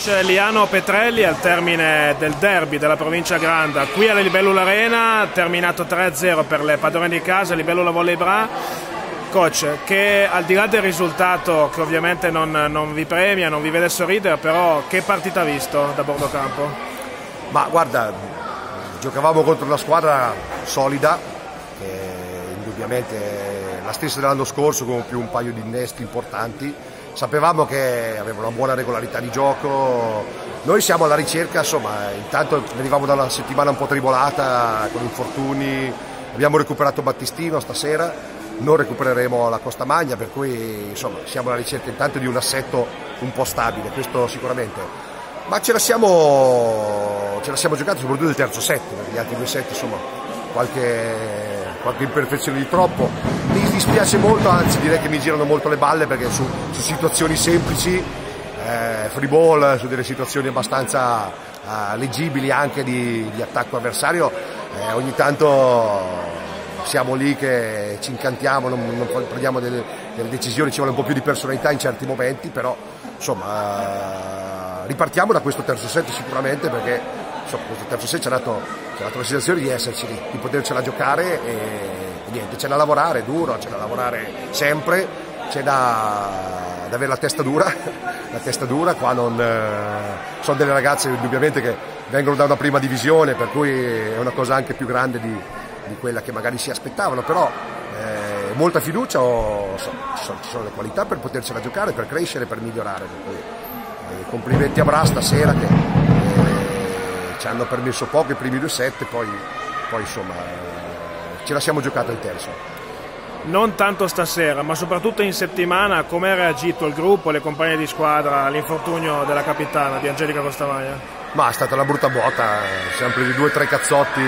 C'è Liano Petrelli al termine del derby della provincia Granda, qui alla Libellula Arena, terminato 3-0 per le padrone di casa, Libellula Volley Bra. Coach, che al di là del risultato che ovviamente non, non, vi premia, non vi vede sorridere, però che partita ha visto da bordo campo? Ma guarda, giocavamo contro una squadra solida, che indubbiamente la stessa dell'anno scorso con più un paio di innesti importanti sapevamo che aveva una buona regolarità di gioco, noi siamo alla ricerca, insomma, intanto venivamo da una settimana un po' tribolata con infortuni, abbiamo recuperato Battistino stasera, non recupereremo la Costa Magna, per cui insomma, siamo alla ricerca intanto di un assetto un po' stabile, questo sicuramente. Ma ce la siamo, ce la siamo giocata soprattutto il terzo set, perché gli altri due set insomma qualche qualche imperfezione di troppo. Mi dispiace molto, anzi direi che mi girano molto le balle perché su, su situazioni semplici, eh, free ball, su delle situazioni abbastanza eh, leggibili anche di, di attacco avversario, eh, ogni tanto siamo lì che ci incantiamo, non, non prendiamo delle, delle, decisioni, ci vuole un po' più di personalità in certi momenti, però insomma ripartiamo da questo terzo set sicuramente perché insomma, questo terzo set ci ha dato, dato la sensazione di esserci lì, di potercela giocare e, e niente, c'è da lavorare, duro, c'è da lavorare sempre, c'è da, da avere la testa dura, la testa dura, qua non, eh, sono delle ragazze indubbiamente che vengono da una prima divisione, per cui è una cosa anche più grande di, di quella che magari si aspettavano, però eh, molta fiducia, so, ci, sono, ci, sono, le qualità per potercela giocare, per crescere, per migliorare. Per cui, eh, complimenti a Bra stasera che ci hanno permesso poco i primi due set, poi, poi insomma ce la siamo giocata il terzo. Non tanto stasera, ma soprattutto in settimana, come ha reagito il gruppo, le compagne di squadra all'infortunio della capitana di Angelica Costamaglia? Ma è stata una brutta botta, siamo presi due o tre cazzotti,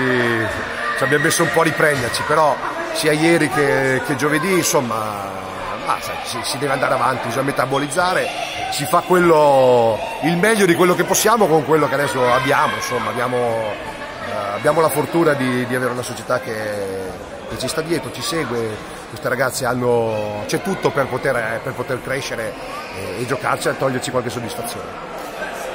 ci abbiamo messo un po' a riprenderci, però sia ieri che, che giovedì insomma ah, sai, si, si, deve andare avanti, bisogna metabolizzare, si fa quello, il meglio di quello che possiamo con quello che adesso abbiamo, insomma, abbiamo, eh, abbiamo la fortuna di, di, avere una società che, che, ci sta dietro, ci segue, queste ragazze hanno, c'è tutto per poter, per poter crescere e, e giocarci e toglierci qualche soddisfazione.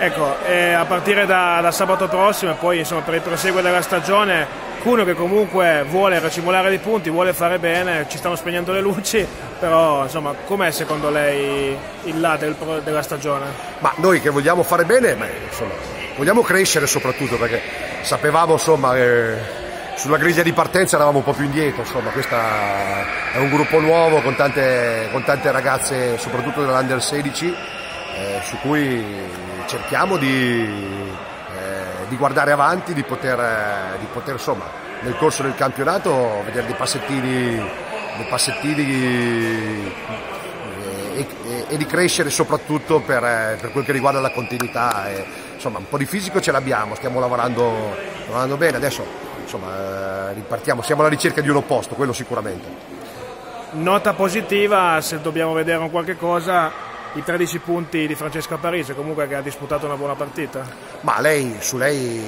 Ecco, eh, a partire da, da, sabato prossimo e poi insomma, per il proseguo della stagione, Cuno che comunque vuole racimolare dei punti, vuole fare bene, ci stanno spegnendo le luci, però insomma com'è secondo lei il là del, della stagione? Ma noi che vogliamo fare bene, beh, insomma, vogliamo crescere soprattutto perché sapevamo insomma eh, sulla griglia di partenza eravamo un po' più indietro, insomma questo è un gruppo nuovo con tante, con tante ragazze soprattutto dell'Under 16 eh, su cui cerchiamo di, eh, di, guardare avanti, di poter, eh, di poter insomma, nel corso del campionato vedere dei passettini, dei passettini eh, e, e, e, di crescere soprattutto per, per, quel che riguarda la continuità. E, insomma, un po' di fisico ce l'abbiamo, stiamo lavorando, lavorando bene, adesso insomma, ripartiamo, siamo alla ricerca di un opposto, quello sicuramente. Nota positiva, se dobbiamo vedere un qualche cosa, i 13 punti di Francesca Parisi, comunque che ha disputato una buona partita. Ma lei, su lei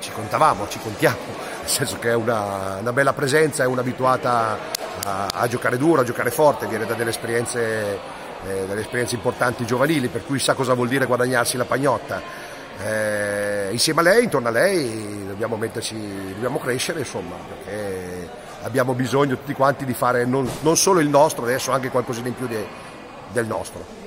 ci contavamo, ci contiamo, nel senso che è una, una bella presenza, è un'abituata a, a, giocare duro, a giocare forte, viene da delle esperienze, eh, delle esperienze importanti giovanili, per cui sa cosa vuol dire guadagnarsi la pagnotta. Eh, insieme a lei, intorno a lei, dobbiamo, metterci, dobbiamo crescere, insomma, perché abbiamo bisogno tutti quanti di fare non, non solo il nostro, adesso anche qualcosina in più di, del nostro.